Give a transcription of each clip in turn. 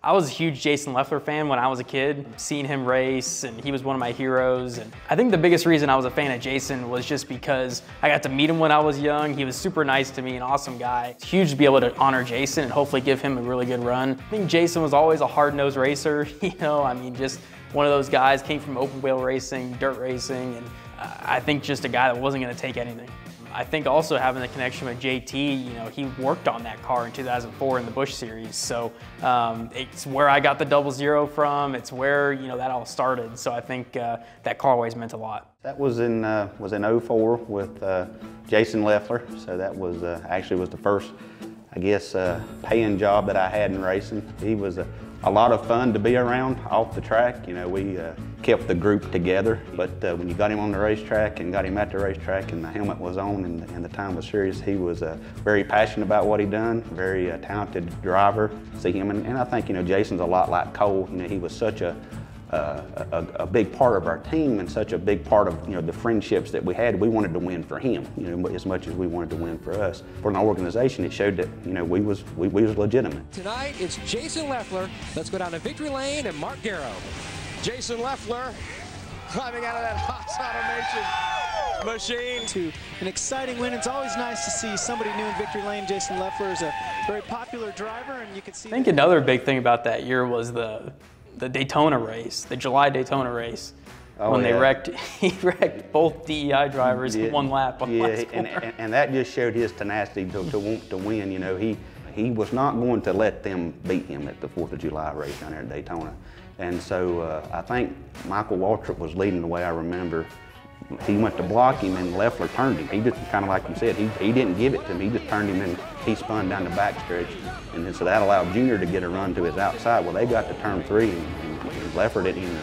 I was a huge Jason Leffler fan when I was a kid, seeing him race, and he was one of my heroes. And I think the biggest reason I was a fan of Jason was just because I got to meet him when I was young. He was super nice to me, an awesome guy. It's huge to be able to honor Jason and hopefully give him a really good run. I think Jason was always a hard-nosed racer, you know, I mean, just one of those guys, came from open wheel racing, dirt racing, and uh, I think just a guy that wasn't gonna take anything. I think also having the connection with JT, you know, he worked on that car in 2004 in the Busch Series. So um, it's where I got the double zero from. It's where, you know, that all started. So I think uh, that car always meant a lot. That was in, uh, was in 04 with uh, Jason Leffler. So that was uh, actually was the first, I guess, uh, paying job that I had in racing. He was a a lot of fun to be around off the track. You know, we uh, kept the group together, but uh, when you got him on the racetrack and got him at the racetrack and the helmet was on and, and the time was serious, he was uh, very passionate about what he'd done, very uh, talented driver. See him, and, and I think, you know, Jason's a lot like Cole. You know, he was such a uh, a, a, big part of our team and such a big part of you know the friendships that we had. We wanted to win for him, you know, as much as we wanted to win for us. For an organization, it showed that you know we was we, we was legitimate. Tonight it's Jason Leffler. Let's go down to victory lane and Mark Garrow. Jason Leffler climbing out of that Haas automation machine. To an exciting win. It's always nice to see somebody new in victory lane. Jason Leffler is a very popular driver, and you can see. I think another big thing about that year was the the Daytona race, the July Daytona race. Oh, when yeah. they wrecked, he wrecked both DEI drivers yeah. in one lap. On yeah, and, and, and, that just showed his tenacity to, to want to win. You know, he he was not going to let them beat him at the Fourth of July race down there at Daytona. And so uh, I think Michael Waltrip was leading the way I remember. He went to block him and Leffler turned him. He just kind of like you said, he, he didn't give it to him. He just turned him and he spun down the backstretch. And then, so that allowed Junior to get a run to his outside. Well, they got to turn three and, and Leffler didn't even,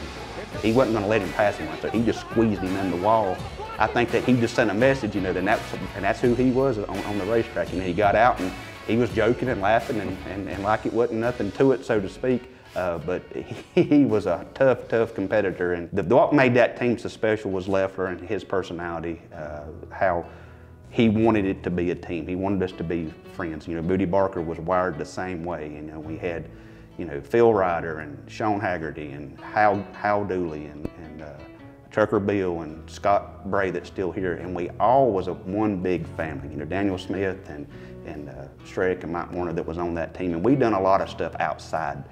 he wasn't going to let him pass him. So he just squeezed him in the wall. I think that he just sent a message, you know, and that's, and that's who he was on, on the racetrack. And he got out and he was joking and laughing and, and, and like it wasn't nothing to it, so to speak. Uh, but he, was a tough, tough competitor. And the, what made that team so special was Leffler and his personality, uh, how he wanted it to be a team. He wanted us to be friends. You know, Bootie Barker was wired the same way. You know, we had, you know, Phil Ryder and Sean Haggerty and Hal, Hal Dooley and, and uh, Trucker Bill and Scott Bray that's still here. And we all was a one big family. You know, Daniel Smith and, and uh, and Mike Warner that was on that team. And we done a lot of stuff outside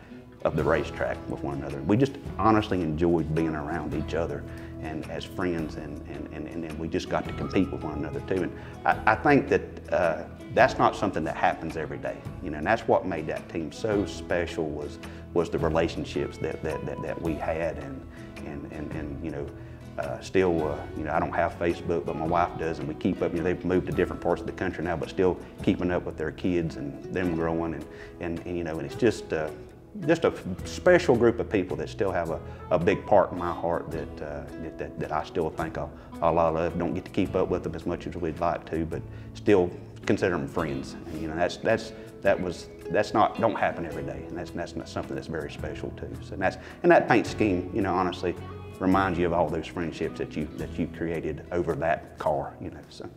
of the racetrack with one another. We just honestly enjoyed being around each other and as friends and, and, and, and then we just got to compete with one another too. And I, I think that uh, that's not something that happens every day, you know, and that's what made that team so special was, was the relationships that, that, that, that we had and, and, and, and you know, uh, still, uh, you know, I don't have Facebook, but my wife does, and we keep up. You know, they've moved to different parts of the country now, but still keeping up with their kids and them growing, and, and, and you know, and it's just, uh, just a special group of people that still have a, a big part in my heart that, uh, that, that, that, I still think a, a, lot of. Don't get to keep up with them as much as we'd like to, but still consider them friends. And, you know, that's, that's, that was, that's not, don't happen every day, and that's, that's not something that's very special too. So that's, and that paint scheme, you know, honestly, reminds you of all those friendships that you, that you created over that car, you know, so.